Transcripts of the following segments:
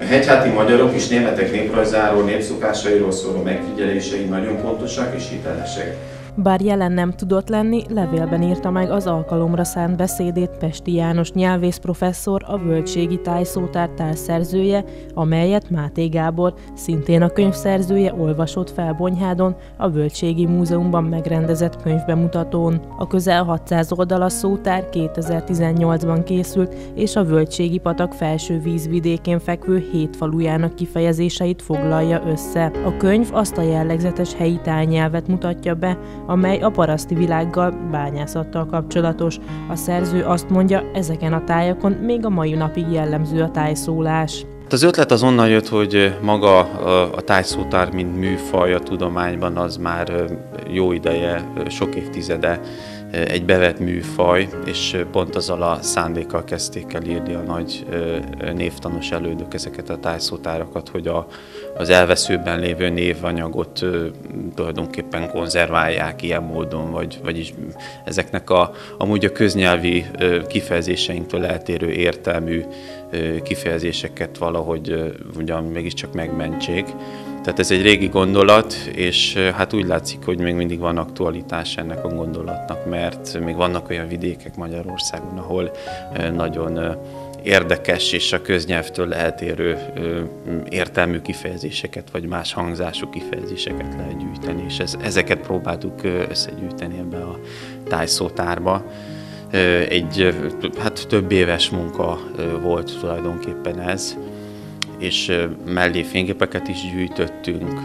A hegyháti magyarok és németek néprajzáról, népszokásairól szóló megfigyelései nagyon pontosak és hitelesek. Bár jelen nem tudott lenni, levélben írta meg az alkalomra szánt beszédét Pesti János nyelvész professzor, a Völgységi Tájszótár társzerzője, amelyet Máté Gábor, szintén a könyvszerzője olvasott fel Bonyhádon, a Völgységi Múzeumban megrendezett könyvbemutatón. A közel 600 oldalas szótár 2018-ban készült, és a Völgységi patak felső vízvidékén fekvő hét falujának kifejezéseit foglalja össze. A könyv azt a jellegzetes helyi tájnyelvet mutatja be, amely a paraszti világgal, bányászattal kapcsolatos. A szerző azt mondja, ezeken a tájakon még a mai napig jellemző a tájszólás. Az ötlet az onnan jött, hogy maga a tájszótár, mint műfaj a tudományban, az már jó ideje, sok évtizede egy bevett műfaj, és pont azzal a szándékkal kezdték el írni a nagy névtanos elődök ezeket a tájszótárakat, hogy a, az elveszőben lévő névanyagot tulajdonképpen konzerválják ilyen módon, vagy, vagyis ezeknek a, amúgy a köznyelvi kifejezéseinktől eltérő értelmű kifejezéseket valahogy ugyan mégiscsak megmentsék. Tehát ez egy régi gondolat, és hát úgy látszik, hogy még mindig van aktualitás ennek a gondolatnak, mert még vannak olyan vidékek Magyarországon, ahol nagyon érdekes és a köznyelvtől eltérő értelmű kifejezéseket, vagy más hangzású kifejezéseket lehet gyűjteni, és ez, ezeket próbáltuk összegyűjteni ebbe a tájszótárba. Egy hát több éves munka volt tulajdonképpen ez, és mellé fényképeket is gyűjtöttünk,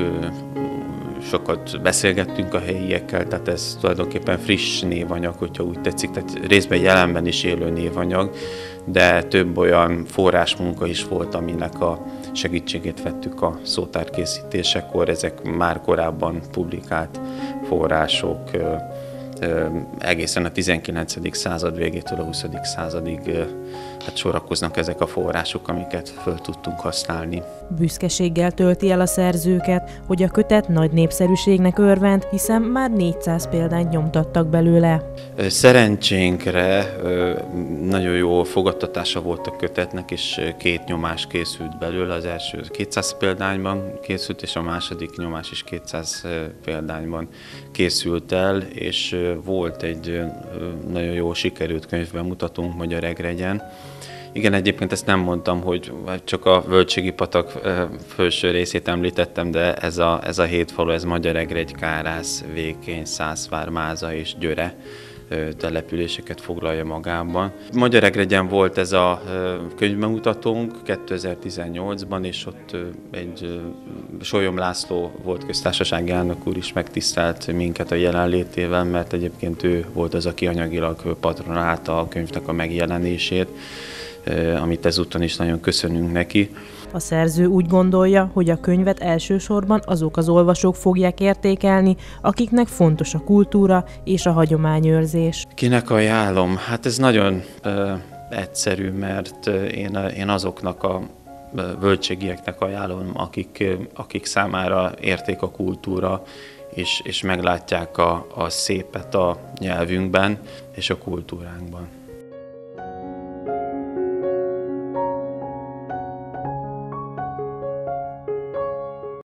sokat beszélgettünk a helyiekkel, tehát ez tulajdonképpen friss névanyag, hogyha úgy tetszik, tehát részben jelenben is élő névanyag, de több olyan forrásmunka is volt, aminek a segítségét vettük a szótárkészítésekor, ezek már korábban publikált források, egészen a 19. század végétől a 20. századig hát sorakoznak ezek a források, amiket föl tudtunk használni. Büszkeséggel tölti el a szerzőket, hogy a kötet nagy népszerűségnek örvend, hiszen már 400 példányt nyomtattak belőle. Szerencsénkre nagyon jó fogadtatása volt a kötetnek, és két nyomás készült belőle. Az első 200 példányban készült, és a második nyomás is 200 példányban készült el, és volt egy nagyon jó sikerült könyvbemutatónk Magyar Egregyen, igen, egyébként ezt nem mondtam, hogy csak a Völgységi patak felső részét említettem, de ez a, ez a hét falu, ez Egregy, Kárász, Vékény, Szászvár, Máza és Györe településeket foglalja magában. Egregyen volt ez a könyvbemutatónk 2018-ban, és ott egy Solyom László volt köztársasági elnök úr is megtisztelt minket a jelenlétével, mert egyébként ő volt az, aki anyagilag patronálta a könyvnek a megjelenését amit ezúttal is nagyon köszönünk neki. A szerző úgy gondolja, hogy a könyvet elsősorban azok az olvasók fogják értékelni, akiknek fontos a kultúra és a hagyományőrzés. Kinek ajánlom? Hát ez nagyon ö, egyszerű, mert én, én azoknak a völgységieknek ajánlom, akik, akik számára érték a kultúra, és, és meglátják a, a szépet a nyelvünkben és a kultúránkban.